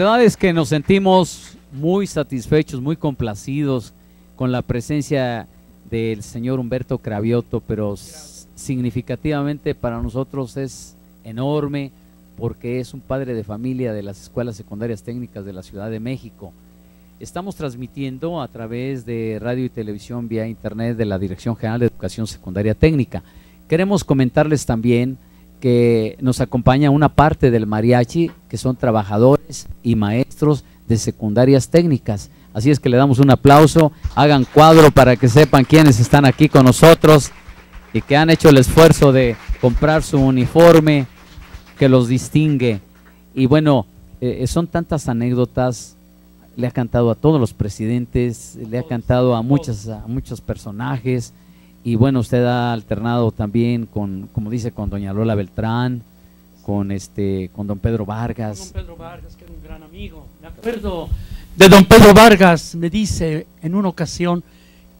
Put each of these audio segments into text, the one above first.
La verdad es que nos sentimos muy satisfechos, muy complacidos con la presencia del señor Humberto Cravioto, pero significativamente para nosotros es enorme porque es un padre de familia de las escuelas secundarias técnicas de la Ciudad de México. Estamos transmitiendo a través de radio y televisión vía internet de la Dirección General de Educación Secundaria Técnica. Queremos comentarles también que nos acompaña una parte del mariachi, que son trabajadores y maestros de secundarias técnicas. Así es que le damos un aplauso, hagan cuadro para que sepan quiénes están aquí con nosotros y que han hecho el esfuerzo de comprar su uniforme que los distingue. Y bueno, eh, son tantas anécdotas, le ha cantado a todos los presidentes, le ha cantado a, muchas, a muchos personajes. Y bueno, usted ha alternado también con, como dice, con doña Lola Beltrán, con este, con don Pedro Vargas. Don Pedro Vargas, que era un gran amigo. Me acuerdo de don Pedro Vargas, me dice en una ocasión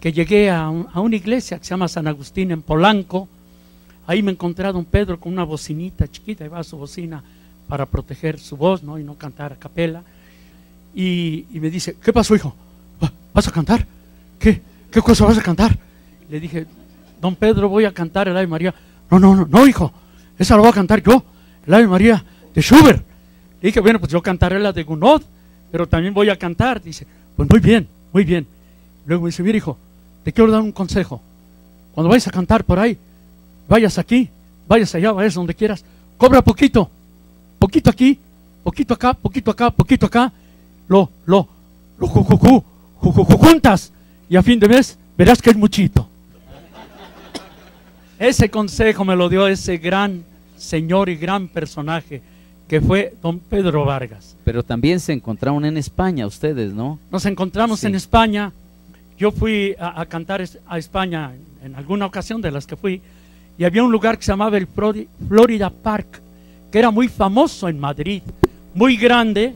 que llegué a, a una iglesia que se llama San Agustín en Polanco. Ahí me encontré a don Pedro con una bocinita chiquita, va su bocina para proteger su voz ¿no? y no cantar a capela. Y, y, me dice, ¿qué pasó, hijo? ¿Vas a cantar? ¿Qué, ¿Qué cosa vas a cantar? Le dije, don Pedro, voy a cantar el Ave María. No, no, no, no, hijo, esa la voy a cantar yo, el Ave María de Schubert. Le dije, bueno, pues yo cantaré la de Gounod, pero también voy a cantar. Dice, pues muy bien, muy bien. Luego me dice, mira, hijo, te quiero dar un consejo. Cuando vayas a cantar por ahí, vayas aquí, vayas allá, vayas donde quieras, cobra poquito, poquito aquí, poquito acá, poquito acá, poquito acá, lo, lo, lo jujuju, jujuju, juntas, y a fin de mes verás que es muchito. Ese consejo me lo dio ese gran señor y gran personaje que fue don Pedro Vargas. Pero también se encontraron en España ustedes, ¿no? Nos encontramos sí. en España. Yo fui a, a, cantar a España en alguna ocasión de las que fui y había un lugar que se llamaba el Florida Park, que era muy famoso en Madrid, muy grande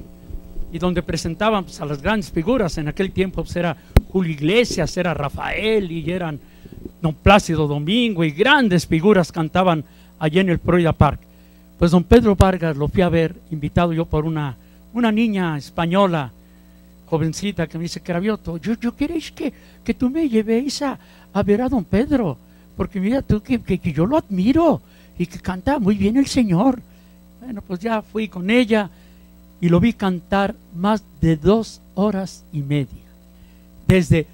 y donde presentaban pues, a las grandes figuras. En aquel tiempo pues, era Julio Iglesias, era Rafael y eran don Plácido Domingo y grandes figuras cantaban allí en el Florida Park. Pues don Pedro Vargas lo fui a ver, invitado yo por una, una niña española, jovencita, que me dice, Cravioto, yo, yo queréis que, que tú me llevéis a, a ver a don Pedro, porque mira tú que, que, que, yo lo admiro y que canta muy bien el Señor. Bueno, pues ya fui con ella y lo vi cantar más de dos horas y media. Desde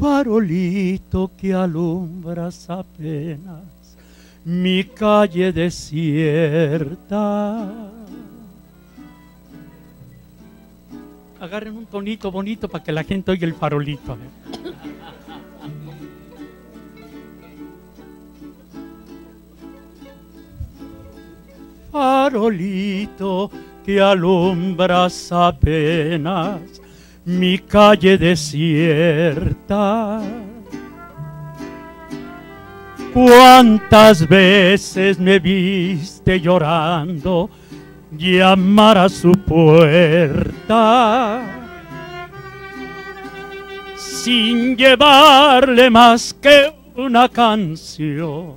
farolito que alumbras apenas mi calle desierta. Agarren un tonito bonito para que la gente oiga el farolito. Farolito que alumbras apenas mi calle desierta. ¿Cuántas veces me viste llorando llamar a su puerta? Sin llevarle más que una canción,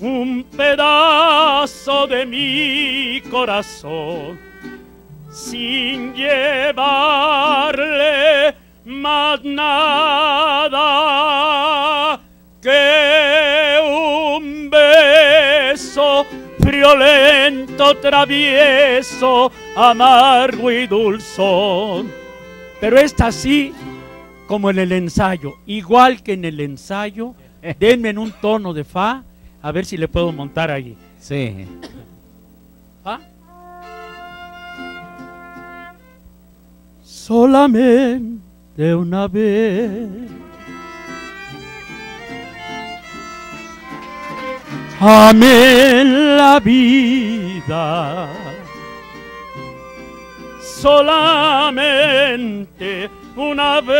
un pedazo de mi corazón, sin llevarle más nada que un beso friolento, travieso, amargo y dulzón. Pero esta sí, como en el ensayo, igual que en el ensayo, denme en un tono de fa, a ver si le puedo montar ahí. Sí. Solamente una vez. Amé la vida. Solamente una vez.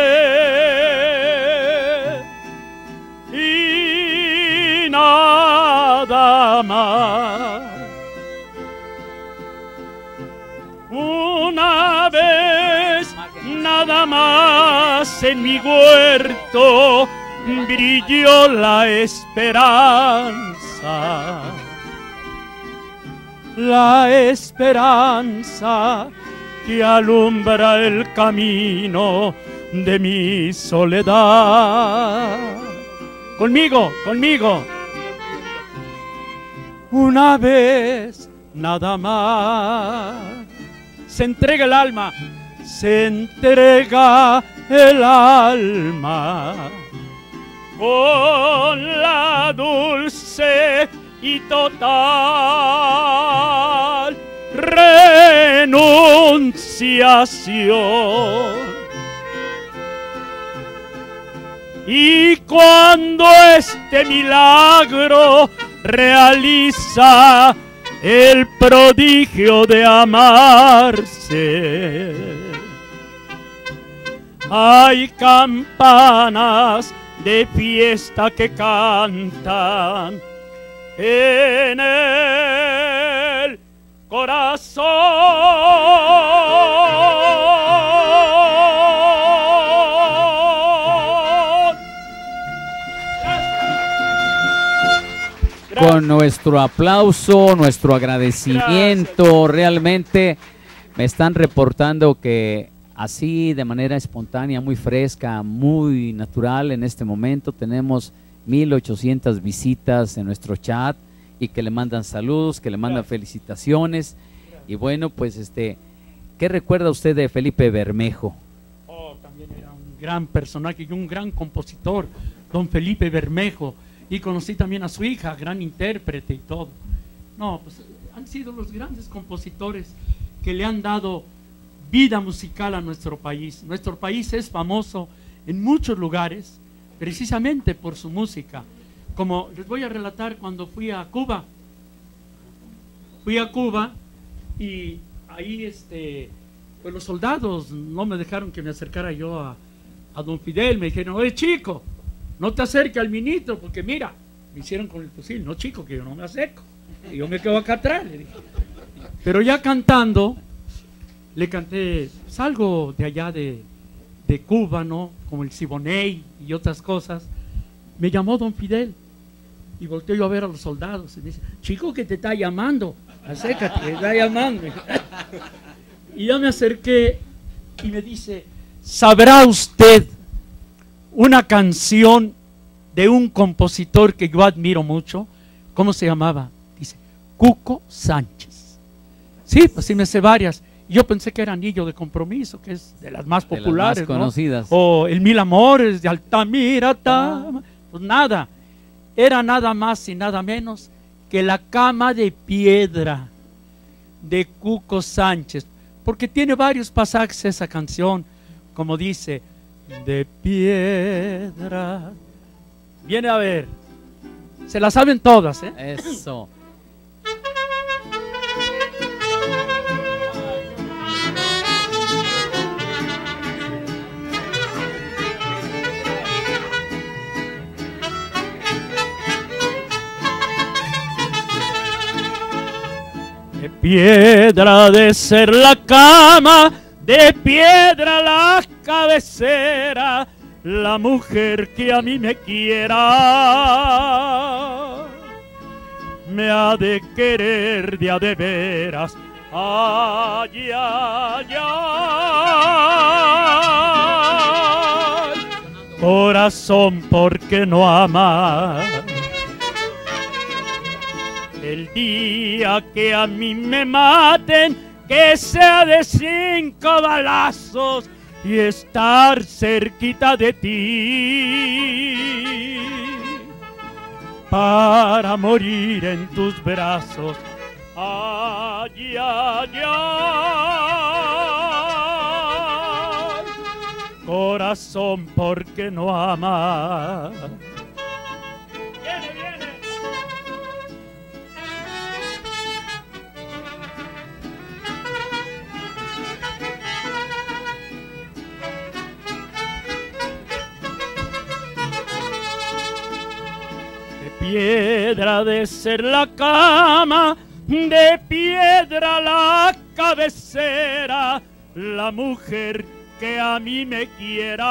Y nada más. Una vez, nada más en mi huerto brilló la esperanza la esperanza que alumbra el camino de mi soledad. Conmigo, conmigo. Una vez nada más se entrega el alma, se entrega el alma con la dulce y total renunciación. Y cuando este milagro realiza el prodigio de amarse, hay campanas de fiesta que cantan en el corazón. Con nuestro aplauso, nuestro agradecimiento, realmente me están reportando que así de manera espontánea, muy fresca, muy natural en este momento tenemos 1800 visitas en nuestro chat y que le mandan saludos, que le mandan felicitaciones. Y bueno, pues este, ¿qué recuerda usted de Felipe Bermejo? Oh, también era un gran personaje y un gran compositor, don Felipe Bermejo. Y conocí también a su hija, gran intérprete y todo. No, pues han sido los grandes compositores que le han dado vida musical a nuestro país. Nuestro país es famoso en muchos lugares precisamente por su música. Como les voy a relatar cuando fui a Cuba. Fui a Cuba y ahí este, pues los soldados no me dejaron que me acercara yo a, a don Fidel. Me dijeron, oye chico, no te acerques al ministro porque mira, me hicieron con el fusil. No chico, que yo no me acerco. Y yo me quedo acá atrás. Pero ya cantando, le canté pues, algo de allá de, de Cuba, ¿no? Como el Siboney y otras cosas. Me llamó don Fidel y volteó yo a ver a los soldados y me dice, chico que te está llamando, acércate, te está llamando. Y yo me acerqué y me dice, ¿sabrá usted una canción de un compositor que yo admiro mucho? ¿Cómo se llamaba? Dice, Cuco Sánchez. Sí, pues sí me sé varias. Yo pensé que era Anillo de Compromiso, que es de las más De las populares. conocidas. O El Mil Amores de Altamira. Tama. Pues nada. Era nada más y nada menos que la cama de piedra de Cuco Sánchez. Porque tiene varios pasajes esa canción. Como dice, de piedra. Viene a ver. Se la saben todas, ¿eh? Eso. Piedra de ser la cama, de piedra la cabecera, la mujer que a mí me quiera, me ha de querer de a de veras. Ay, ay, ay. Corazón, ¿por qué no amas? El día que a mí me maten, que sea de cinco balazos y estar cerquita de ti. Para morir en tus brazos. Ay, ay. Corazón, ¿por qué no amas? Piedra de ser la cama, de piedra la cabecera, la mujer que a mí me quiera,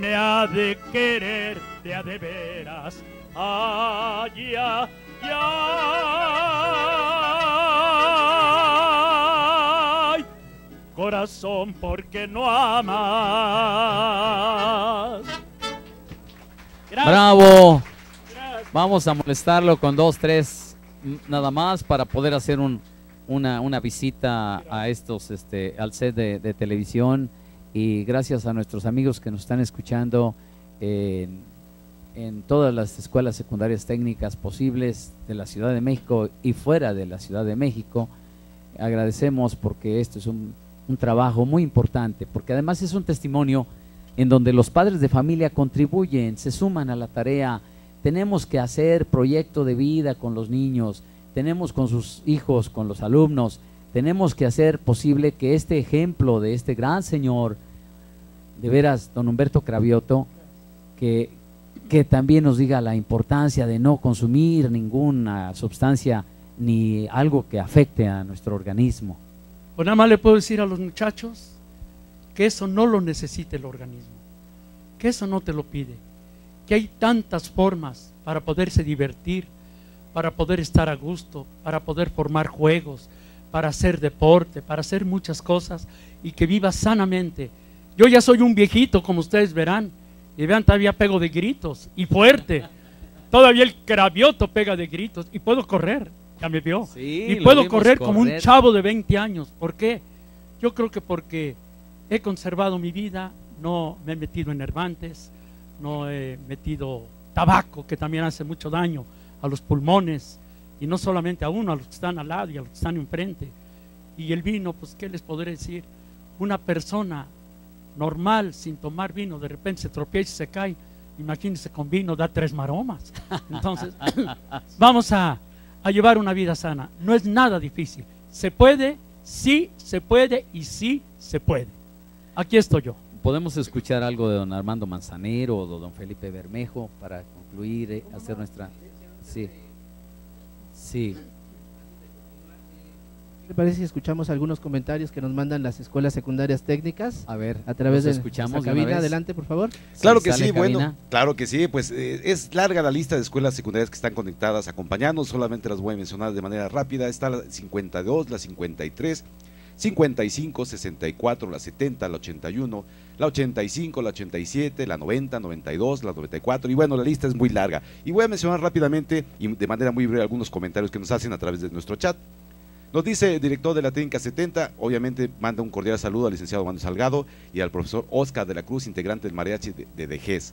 me ha de querer de a de veras. Ay, ay, ay. razón por qué no amas. Gracias. Bravo. Gracias. Vamos a molestarlo con dos, tres nada más para poder hacer un, una, una visita a estos, este, al set de, de televisión y gracias a nuestros amigos que nos están escuchando en, en todas las escuelas secundarias técnicas posibles de la Ciudad de México y fuera de la Ciudad de México. Agradecemos porque esto es un, un trabajo muy importante, porque además es un testimonio en donde los padres de familia contribuyen, se suman a la tarea. Tenemos que hacer proyecto de vida con los niños, tenemos con sus hijos, con los alumnos, tenemos que hacer posible que este ejemplo de este gran señor, de veras, don Humberto Cravioto, que, que también nos diga la importancia de no consumir ninguna sustancia ni algo que afecte a nuestro organismo. Pues nada más le puedo decir a los muchachos que eso no lo necesita el organismo, que eso no te lo pide, que hay tantas formas para poderse divertir, para poder estar a gusto, para poder formar juegos, para hacer deporte, para hacer muchas cosas y que viva sanamente. Yo ya soy un viejito, como ustedes verán, y vean, todavía pego de gritos y fuerte. Todavía el cravioto pega de gritos y puedo correr, ya me vio. Sí, y puedo vimos correr como un correr. chavo de 20 años. ¿Por qué? Yo creo que porque he conservado mi vida, no me he metido en hervantes, no he metido tabaco, que también hace mucho daño a los pulmones, y no solamente a uno, a los que están al lado y a los que están enfrente. Y el vino, pues, ¿qué les podré decir? Una persona normal, sin tomar vino, de repente se tropieza y se cae. Imagínense con vino, da tres maromas. Entonces, vamos a, a llevar una vida sana. No es nada difícil. Se puede, sí se puede y sí se puede. Aquí estoy yo. Podemos escuchar algo de don Armando Manzanero o de don Felipe Bermejo para concluir, eh, hacer nuestra... Sí. Sí. ¿Te parece si escuchamos algunos comentarios que nos mandan las escuelas secundarias técnicas A ver, a través de escuchamos cabina? vez. Adelante, por favor. Claro Sí, que sí, bueno, claro que sí, pues eh, es larga la lista de escuelas secundarias que están conectadas acompañando, solamente las voy a mencionar de manera rápida, está la 52, la 53, 55, 64, la 70, la 81, la 85, la 87, la 90, 92, la 94 y bueno, la lista es muy larga. Y voy a mencionar rápidamente y de manera muy breve algunos comentarios que nos hacen a través de nuestro chat. Nos dice el director de la técnica 70, obviamente manda un cordial saludo al licenciado Mando Salgado y al profesor Oscar de la Cruz, integrante del mariachi de, de Dejez.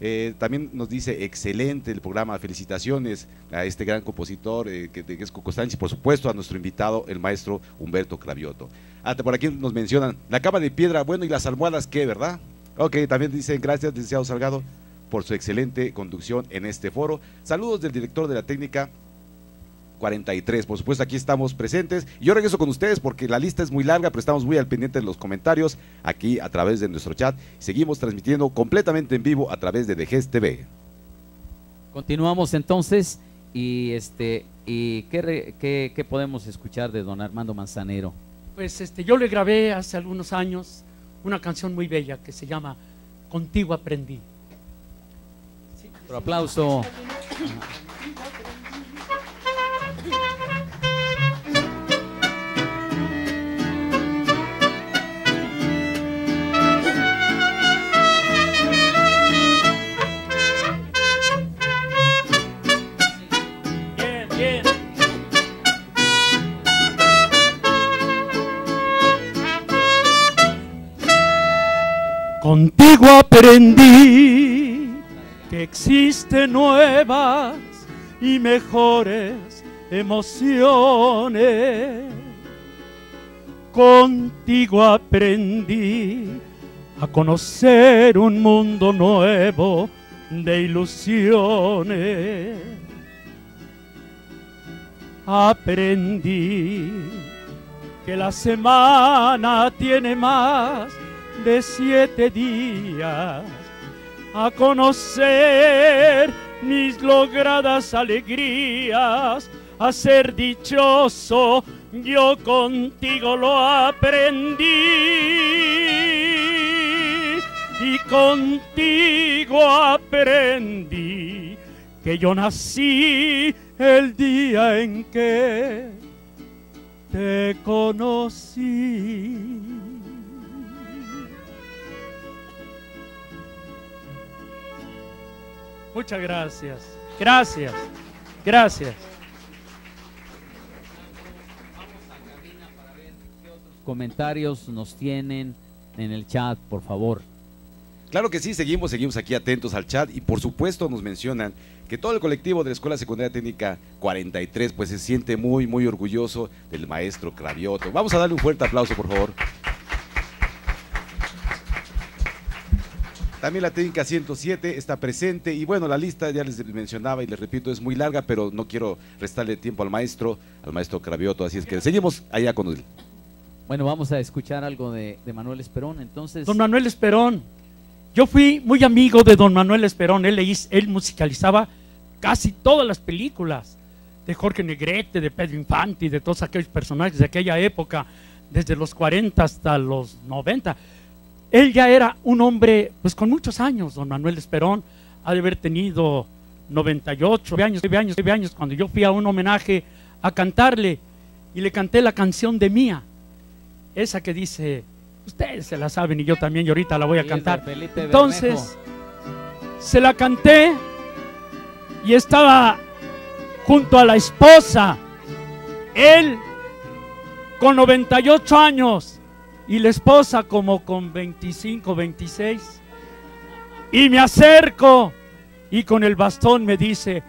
Eh, también nos dice excelente el programa, felicitaciones a este gran compositor eh, que, es Coco Sánchez, por supuesto a nuestro invitado, el maestro Humberto Cravioto. Hasta por aquí nos mencionan la cama de piedra, bueno, y las almohadas, ¿qué, verdad? Ok, también dicen gracias, licenciado Salgado, por su excelente conducción en este foro. Saludos del director de la técnica 43. Por supuesto, aquí estamos presentes. Y yo regreso con ustedes porque la lista es muy larga, pero estamos muy al pendiente de los comentarios aquí a través de nuestro chat. Seguimos transmitiendo completamente en vivo a través de Dejes TV. Continuamos entonces y este y qué, re- qué- qué podemos escuchar de don Armando Manzanero. Pues este, yo le grabé hace algunos años una canción muy bella que se llama Contigo aprendí. Otro aplauso. Contigo aprendí que existen nuevas y mejores emociones. Contigo aprendí a conocer un mundo nuevo de ilusiones aprendí que la semana tiene más de siete días a conocer mis logradas alegrías, a ser dichoso, yo contigo lo aprendí y contigo aprendí que yo nací el día en que te conocí. Muchas gracias. Gracias. Gracias. Comentarios nos tienen en el chat, por favor. Claro que sí, seguimos, seguimos aquí atentos al chat y por supuesto nos mencionan que todo el colectivo de la Escuela Secundaria Técnica 43 pues se siente muy, muy orgulloso del maestro Cravioto. Vamos a darle un fuerte aplauso, por favor. También la técnica 107 está presente y bueno, la lista ya les mencionaba y les repito es muy larga, pero no quiero restarle tiempo al maestro, al maestro Cravioto, así es que seguimos allá con él. Bueno, vamos a escuchar algo de, de Manuel Esperón, entonces. Don Manuel Esperón. Yo fui muy amigo de don Manuel Esperón. Él, le hiz- él musicalizaba casi todas las películas de Jorge Negrete, de Pedro Infante, de todos aquellos personajes de aquella época, desde los 40 hasta los 90. Él ya era un hombre, pues con muchos años, don Manuel Esperón. Ha de haber tenido 98 años, 9 años, 9 años, cuando yo fui a un homenaje a cantarle y le canté la canción de Mía. Esa que dice, ustedes se la saben y yo también, y ahorita la voy a cantar. Entonces, se la canté y estaba junto a la esposa. Él con 98 años y la esposa como con 25, 26. Y me acerco y con el bastón me dice,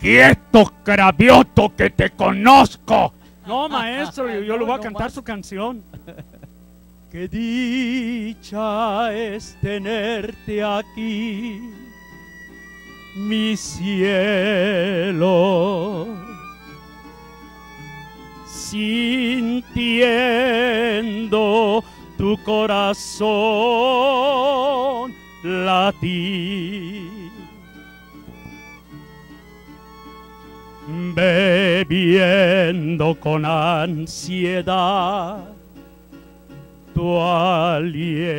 quieto, cravioto, que te conozco. No, maestro, yo, yo le voy a No, cantar su canción. Qué dicha es tenerte aquí, mi cielo, sintiendo tu corazón latir. Bebiendo con ansiedad tu aliento.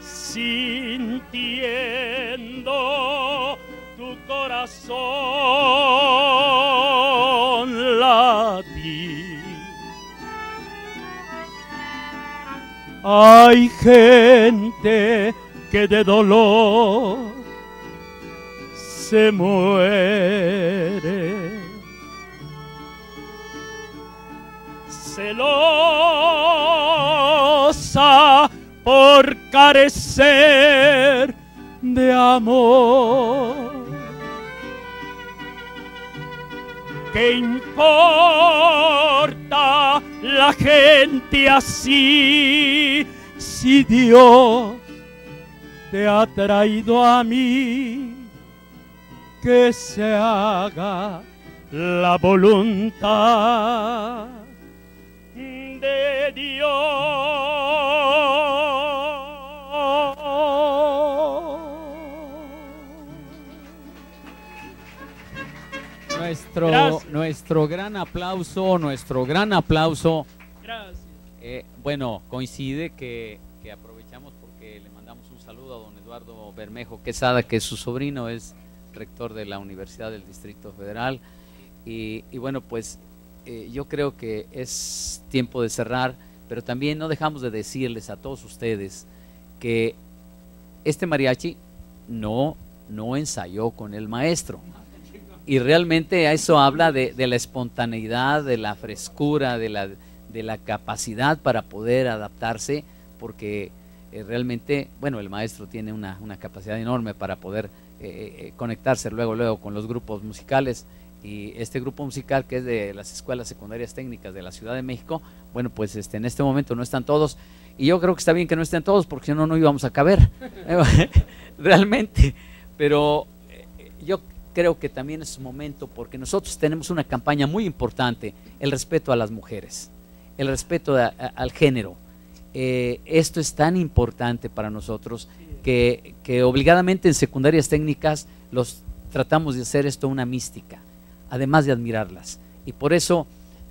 Sintiendo corazón. Hay gente que de dolor se muere. celosa por carecer de amor. ¿Qué importa la gente así si Dios te ha traído a mí? Que se haga la voluntad de Dios. Nuestro, Gracias. nuestro gran aplauso, nuestro gran aplauso. Gracias. Eh, bueno, coincide que, que aprovechamos porque le mandamos un saludo a don Eduardo Bermejo Quesada, que es su sobrino, es rector de la Universidad del Distrito Federal. Y, y bueno, pues eh, yo creo que es tiempo de cerrar, pero también no dejamos de decirles a todos ustedes que este mariachi no, no ensayó con el maestro. Y realmente eso habla de, la espontaneidad, de la frescura, de la, de la capacidad para poder adaptarse, porque eh, realmente, bueno, el maestro tiene una, una capacidad enorme para poder eh, eh, conectarse luego, luego con los grupos musicales. Y este grupo musical que es de las escuelas secundarias técnicas de la Ciudad de México, bueno, pues este, en este momento no están todos. Y yo creo que está bien que no estén todos, porque si no, no íbamos a caber. Realmente. Pero eh, yo creo que también es momento, porque nosotros tenemos una campaña muy importante, el respeto a las mujeres, el respeto al género. Eh, esto es tan importante para nosotros que, que obligadamente en secundarias técnicas los tratamos de hacer esto una mística, además de admirarlas. Y por eso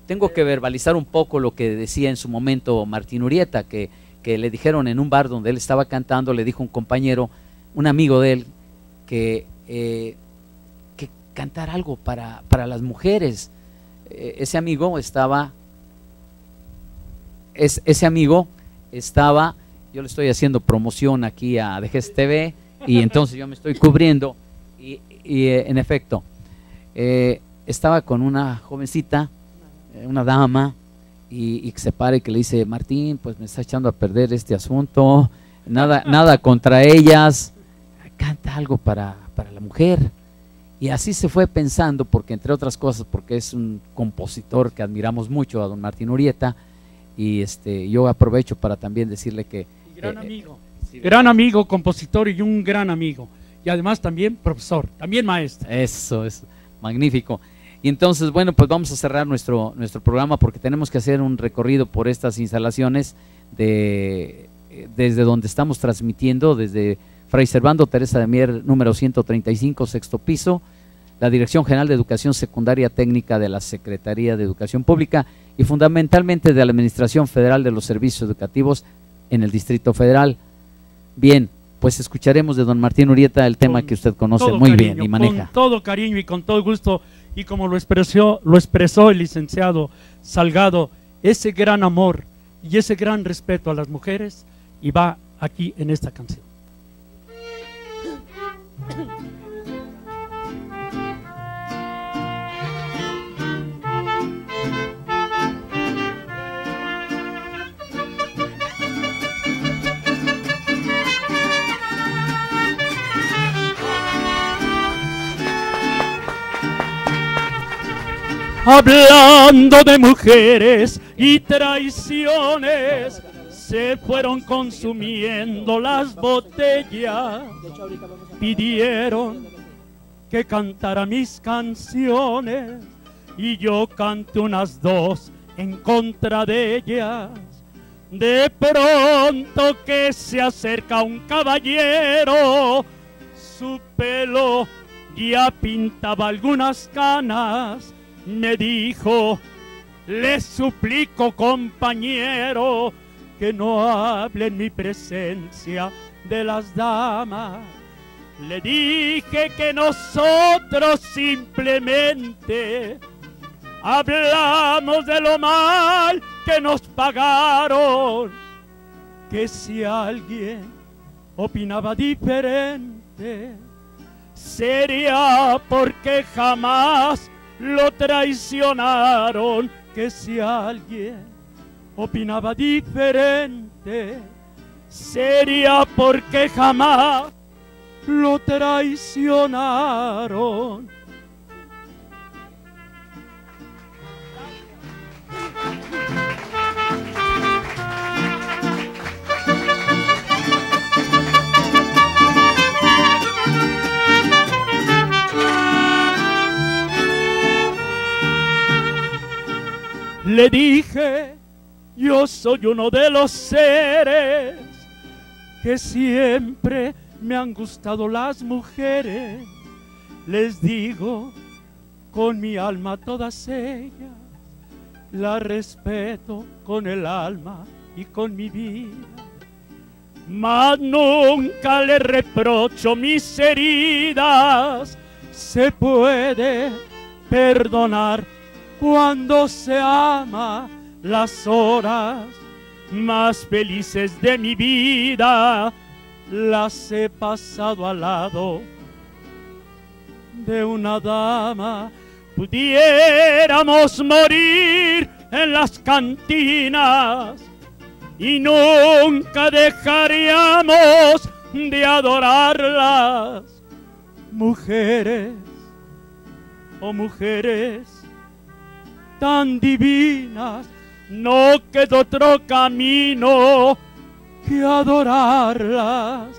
tengo que verbalizar un poco lo que decía en su momento Martín Urieta, que, le dijeron en un bar donde él estaba cantando, le dijo un compañero, un amigo de él, que, eh, cantar algo para, para las mujeres. Eh, ese amigo estaba, es, ese amigo estaba yo le estoy haciendo promoción aquí a Dejes TV y entonces yo me estoy cubriendo y, y, eh, en efecto, eh, estaba con una jovencita, una dama, y, y que se pare y que le dice, Martín, pues me está echando a perder este asunto, nada, nada contra ellas, canta algo para, para la mujer. Y así se fue pensando, porque entre otras cosas, porque es un compositor que admiramos mucho, a don Martín Urieta, y este, yo aprovecho para también decirle que... Y gran eh, amigo. Gran amigo, compositor y un gran amigo. Y además también profesor, también maestro. Eso es magnífico. Y entonces, bueno, pues vamos a cerrar nuestro, nuestro programa porque tenemos que hacer un recorrido por estas instalaciones de, eh, desde donde estamos transmitiendo, desde Fray Servando Teresa de Mier, número 135, sexto piso, la Dirección General de Educación Secundaria Técnica de la Secretaría de Educación Pública y fundamentalmente de la Administración Federal de los Servicios Educativos en el Distrito Federal. Bien, pues escucharemos de don Martín Urieta el tema Con que usted conoce muy cariño, bien y maneja. Con todo cariño y con todo gusto, y como lo expresó, lo expresó el licenciado Salgado, ese gran amor y ese gran respeto a las mujeres, y va aquí en esta canción. Hablando de mujeres y traiciones, se fueron consumiendo las botellas. Pidieron que cantara mis canciones y yo canté unas dos en contra de ellas. De pronto que se acerca un caballero, su pelo ya pintaba algunas canas me dijo, le suplico compañero que no hable en mi presencia de las damas. Le dije que nosotros simplemente hablamos de lo mal que nos pagaron, que si alguien opinaba diferente, sería porque jamás lo traicionaron, que si alguien opinaba diferente, sería porque jamás lo traicionaron. Le dije, yo soy uno de los seres que siempre me han gustado las mujeres. Les digo, con mi alma todas ellas, la respeto con el alma y con mi vida. Mas nunca le reprocho mis heridas, se puede perdonar cuando se ama las horas más felices de mi vida las he pasado al lado de una dama. Pudiéramos morir en las cantinas y nunca dejaríamos de adorarlas mujeres o mujeres tan divinas, no queda otro camino que adorarlas.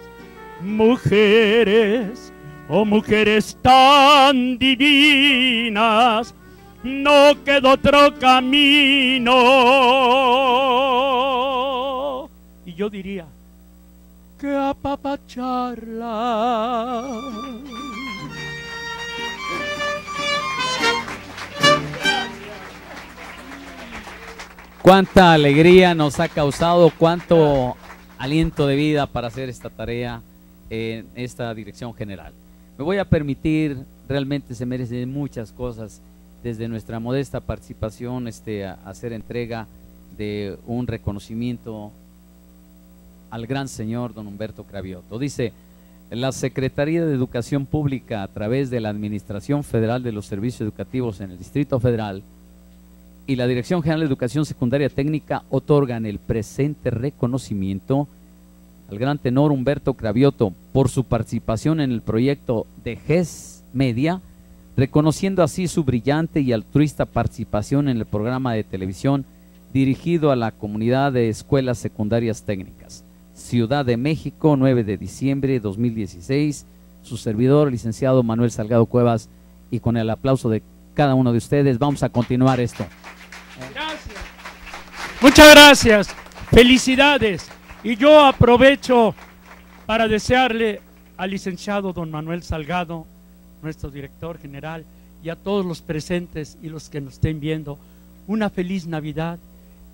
Mujeres, oh mujeres tan divinas, no queda otro camino. Y yo diría que apapacharlas. Cuánta alegría nos ha causado, cuánto aliento de vida para hacer esta tarea en esta dirección general. Me voy a permitir, realmente se merecen muchas cosas desde nuestra modesta participación, este, a- hacer entrega de un reconocimiento al gran señor don Humberto Cravioto. Dice, la Secretaría de Educación Pública a través de la Administración Federal de los Servicios Educativos en el Distrito Federal y la Dirección General de Educación Secundaria Técnica otorgan el presente reconocimiento al gran tenor Humberto Cravioto por su participación en el proyecto de GES Media, reconociendo así su brillante y altruista participación en el programa de televisión dirigido a la comunidad de escuelas secundarias técnicas. Ciudad de México, 9 de diciembre de 2016. Su servidor, licenciado Manuel Salgado Cuevas, y con el aplauso de cada uno de ustedes, vamos a continuar esto. Gracias. Muchas gracias. Felicidades. Y yo aprovecho para desearle al licenciado don Manuel Salgado, nuestro director general, y a todos los presentes y los que nos estén viendo, una feliz Navidad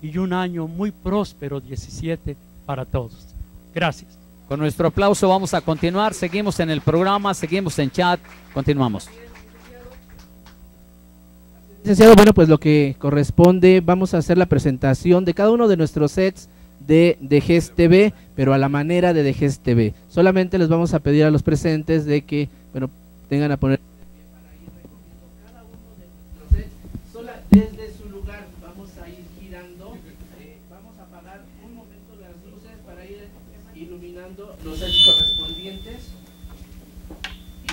y un año muy próspero 17 para todos. Gracias. Con nuestro aplauso vamos a continuar, seguimos en el programa, seguimos en chat, continuamos. Licenciado, bueno, pues lo que corresponde, vamos a hacer la presentación de cada uno de nuestros sets de, de GES TV, pero a la manera de DGES TV. Solamente les vamos a pedir a los presentes de que, bueno, tengan a poner para ir recogiendo cada uno de nuestros sets. Sola, desde su lugar vamos a ir girando, eh, vamos a apagar un momento las luces para ir iluminando los sets correspondientes.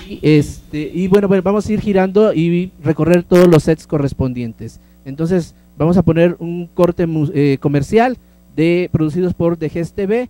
Y, este, y bueno, bueno, vamos a ir girando y recorrer todos los sets correspondientes. Entonces, vamos a poner un corte eh, comercial de producidos por DGS TV.